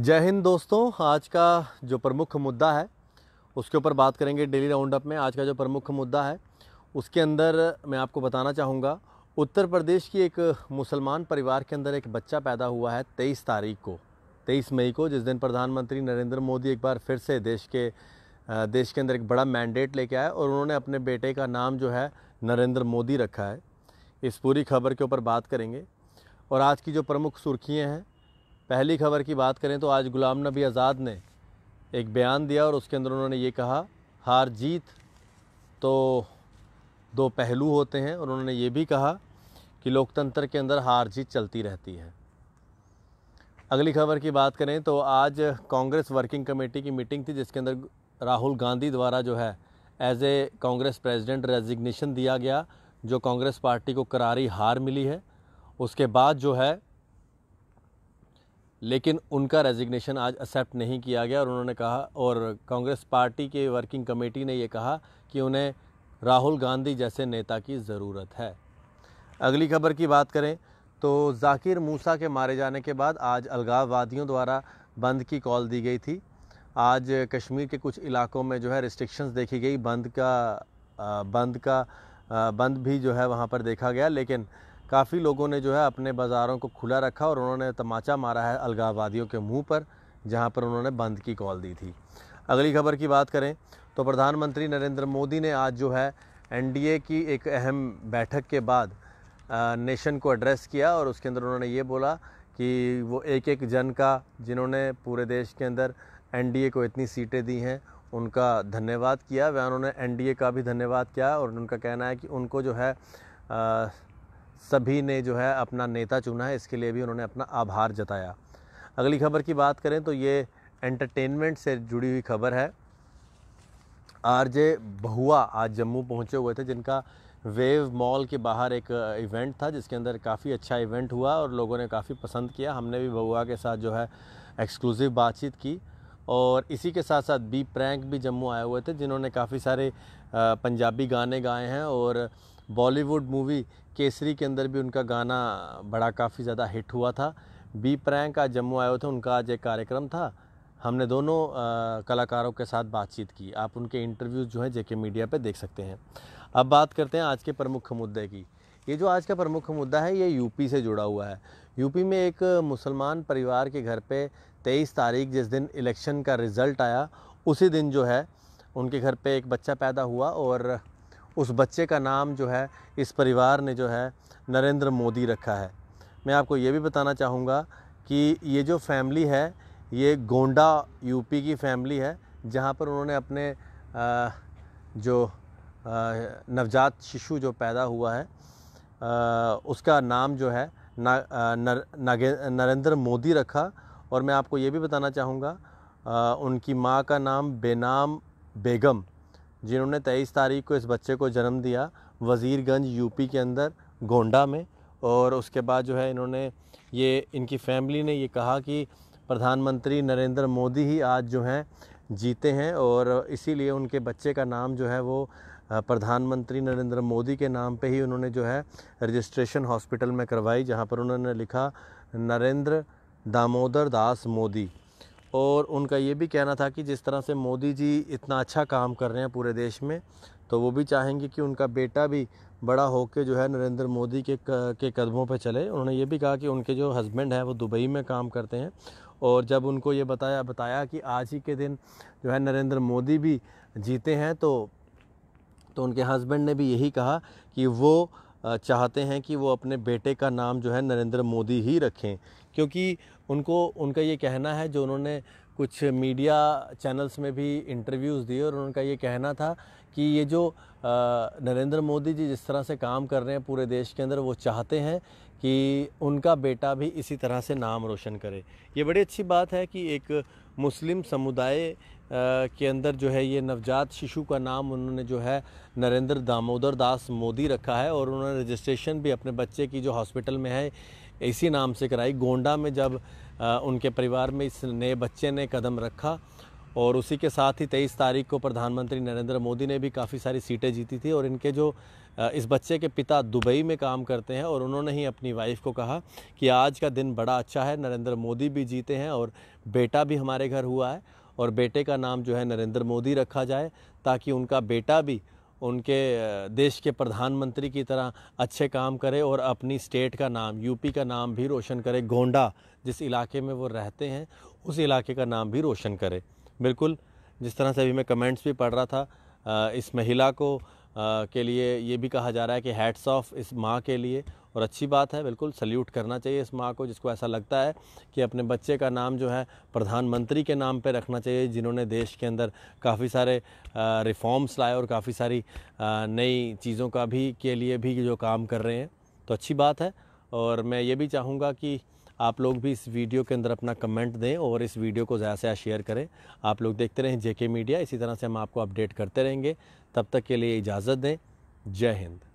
जय हिंद दोस्तों, आज का जो प्रमुख मुद्दा है, उसके ऊपर बात करेंगे डेली राउंड अप में। आज का जो प्रमुख मुद्दा है, उसके अंदर मैं आपको बताना चाहूँगा, उत्तर प्रदेश की एक मुसलमान परिवार के अंदर एक बच्चा पैदा हुआ है तेईस तारीख को। तेईस मई को, जिस दिन प्रधानमंत्री नरेंद्र मोदी एक बार फिर से देश के देश के अंदर एक बड़ा मैंडेट लेके आए और उन्होंने अपने बेटे का नाम जो है नरेंद्र मोदी रखा है। इस पूरी खबर के ऊपर बात करेंगे। और आज की जो प्रमुख सुर्खियाँ हैं पहली खबर की बात करें तो आज गुलाम नबी आज़ाद ने एक बयान दिया और उसके अंदर उन्होंने ये कहा, हार जीत तो दो पहलू होते हैं। और उन्होंने ये भी कहा कि लोकतंत्र के अंदर हार जीत चलती रहती है। अगली खबर की बात करें तो आज कांग्रेस वर्किंग कमेटी की मीटिंग थी, जिसके अंदर राहुल गांधी द्वारा जो है as a Congress president resignation दिया गया, जो कांग्रेस पार्टी को करारी हार मिली है। उसके बाद जो है लेकिन उनका रेजिग्नेशन आज एक्सेप्ट नहीं किया गया और उन्होंने कहा और कांग्रेस पार्टी के वर्किंग कमेटी ने ये कहा कि उन्हें राहुल गांधी जैसे नेता की ज़रूरत है। अगली खबर की बात करें तो जाकिर मूसा के मारे जाने के बाद आज अलगाववादियों द्वारा बंद की कॉल दी गई थी। आज कश्मीर के कुछ इलाकों में जो है रिस्ट्रिक्शंस देखी गई। बंद का बंद का बंद भी जो है वहाँ पर देखा गया, लेकिन काफ़ी लोगों ने जो है अपने बाज़ारों को खुला रखा और उन्होंने तमाचा मारा है अलगाववादियों के मुँह पर जहाँ पर उन्होंने बंद की कॉल दी थी। अगली खबर की बात करें तो प्रधानमंत्री नरेंद्र मोदी ने आज जो है एनडीए की एक अहम बैठक के बाद नेशन को एड्रेस किया और उसके अंदर उन्होंने ये बोला कि वो एक एक जन का जिन्होंने पूरे देश के अंदर एनडीए को इतनी सीटें दी हैं उनका धन्यवाद किया। वह उन्होंने एनडीए का भी धन्यवाद किया और उनका कहना है कि उनको जो है आ, सभी ने जो है अपना नेता चुना है, इसके लिए भी उन्होंने अपना आभार जताया। अगली खबर की बात करें तो ये एंटरटेनमेंट से जुड़ी हुई खबर है। आरजे बहुआ आज जम्मू पहुँचे हुए थे, जिनका वेव मॉल के बाहर एक इवेंट था, जिसके अंदर काफ़ी अच्छा इवेंट हुआ और लोगों ने काफ़ी पसंद किया। हमने भी बहुआ के साथ जो है एक्सक्लूसिव बातचीत की और इसी के साथ साथ बी प्रैंक भी जम्मू आए हुए थे, जिन्होंने काफ़ी सारे पंजाबी गाने गाए हैं और बॉलीवुड मूवी केसरी के अंदर भी उनका गाना बड़ा काफ़ी ज़्यादा हिट हुआ था। बी प्रैंक आज जम्मू आए हुए थे, उनका आज एक कार्यक्रम था। हमने दोनों कलाकारों के साथ बातचीत की। आप उनके इंटरव्यूज़ जो है जेके मीडिया पे देख सकते हैं। अब बात करते हैं आज के प्रमुख मुद्दे की। ये जो आज का प्रमुख मुद्दा है, ये यूपी से जुड़ा हुआ है। यूपी में एक मुसलमान परिवार के घर पे 23 तारीख जिस दिन इलेक्शन का रिज़ल्ट आया, उसी दिन जो है उनके घर पे एक बच्चा पैदा हुआ और उस बच्चे का नाम जो है, इस परिवार ने जो है, नरेंद्र मोदी रखा है। मैं आपको ये भी बताना चाहूँगा कि ये जो फैमिली है, ये गोंडा यूपी की फैमिली है, जहाँ पर उन्होंने अपने जो नवजात शिशु जो पैदा हुआ है उसका नाम जो है नरेंद्र मोदी रखा। और मैं आपको ये भी बताना चाहूँगा उनकी माँ का नाम बेनाम बेगम। जिन्होंने तेईस तारीख को इस बच्चे को जन्म दिया वज़ीरगंज यूपी के अंदर, गोंडा में। और उसके बाद जो है इन्होंने ये, इनकी फैमिली ने ये कहा कि प्रधानमंत्री नरेंद्र मोदी ही आज जो हैं, जीते हैं। और इसीलिए उनके बच्चे का नाम जो है वो प्रधानमंत्री नरेंद्र मोदी के नाम पे ही उन्होंने जो है रजिस्ट्रेशन हॉस्पिटल में करवाई, जहाँ पर उन्होंने लिखा, नरेंद्र दामोदर दास मोदी। और उनका ये भी कहना था कि जिस तरह से मोदी जी इतना अच्छा काम कर रहे हैं पूरे देश में तो वो भी चाहेंगे कि उनका बेटा भी बड़ा होकर जो है नरेंद्र मोदी के के कदमों पर चले। उन्होंने ये भी कहा कि उनके जो हस्बैंड हैं वो दुबई में काम करते हैं और जब उनको ये बताया बताया कि आज ही के दिन जो है नरेंद्र मोदी भी जीते हैं तो तो उनके हस्बैंड ने भी यही कहा कि वो चाहते हैं कि वो अपने बेटे का नाम जो है नरेंद्र मोदी ही रखें। क्योंकि उनको, उनका ये कहना है, जो उन्होंने कुछ मीडिया चैनल्स में भी इंटरव्यूज़ दिए और उनका ये कहना था कि ये जो नरेंद्र मोदी जी जिस तरह से काम कर रहे हैं पूरे देश के अंदर, वो चाहते हैं कि उनका बेटा भी इसी तरह से नाम रोशन करे। ये बड़ी अच्छी बात है कि एक मुस्लिम समुदाय के अंदर जो है ये नवजात शिशु का नाम उन्होंने जो है नरेंद्र दामोदर दास मोदी रखा है और उन्होंने रजिस्ट्रेशन भी अपने बच्चे की जो हॉस्पिटल में है इसी नाम से कराई। गोंडा में जब उनके परिवार में इस नए बच्चे ने कदम रखा और उसी के साथ ही तेईस तारीख को प्रधानमंत्री नरेंद्र मोदी ने भी काफ़ी सारी सीटें जीती थी और इनके जो इस बच्चे के पिता दुबई में काम करते हैं और उन्होंने ही अपनी वाइफ को कहा कि आज का दिन बड़ा अच्छा है, नरेंद्र मोदी भी जीते हैं और बेटा भी हमारे घर हुआ है और बेटे का नाम जो है नरेंद्र मोदी रखा जाए ताकि उनका बेटा भी उनके देश के प्रधानमंत्री की तरह अच्छे काम करें और अपनी स्टेट का नाम, यूपी का नाम भी रोशन करें, गोंडा जिस इलाके में वो रहते हैं, उस इलाके का नाम भी रोशन करें। बिल्कुल, जिस तरह से अभी मैं कमेंट्स भी पढ़ रहा था इस महिला को के लिए ये भी कहा जा रहा है कि हैट्स ऑफ़ इस माँ के लिए और अच्छी बात है, बिल्कुल सल्यूट करना चाहिए इस माँ को, जिसको ऐसा लगता है कि अपने बच्चे का नाम जो है प्रधानमंत्री के नाम पर रखना चाहिए, जिन्होंने देश के अंदर काफ़ी सारे रिफॉर्म्स लाए और काफ़ी सारी नई चीज़ों का भी, के लिए भी जो काम कर रहे हैं। तो अच्छी बात है और मैं ये भी चाहूँगा कि आप लोग भी इस वीडियो के अंदर अपना कमेंट दें और इस वीडियो को ज़्यादा से ज़्यादा शेयर करें। आप लोग देखते रहें जेके मीडिया इसी तरह से हम आपको अपडेट करते रहेंगे। तब तक के लिए इजाज़त दें। जय हिंद।